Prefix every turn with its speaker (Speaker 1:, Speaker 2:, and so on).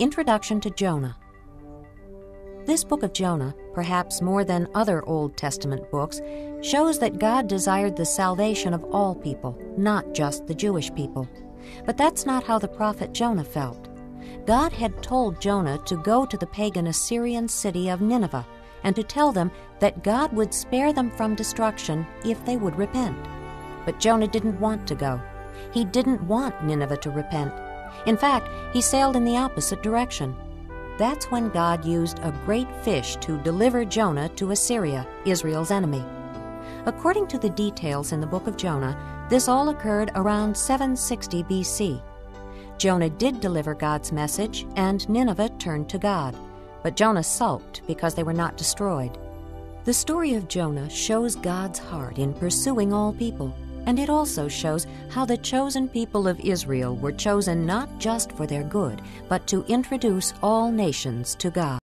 Speaker 1: Introduction to Jonah. This book of Jonah, perhaps more than other Old Testament books, shows that God desired the salvation of all people, not just the Jewish people. But that's not how the prophet Jonah felt. God had told Jonah to go to the pagan Assyrian city of Nineveh and to tell them that God would spare them from destruction if they would repent. But Jonah didn't want to go. He didn't want Nineveh to repent. In fact, he sailed in the opposite direction. That's when God used a great fish to deliver Jonah to Assyria, Israel's enemy. According to the details in the book of Jonah, this all occurred around 760 BC. Jonah did deliver God's message, and Nineveh turned to God. But Jonah sulked because they were not destroyed. The story of Jonah shows God's heart in pursuing all people and it also shows how the chosen people of Israel were chosen not just for their good, but to introduce all nations to God.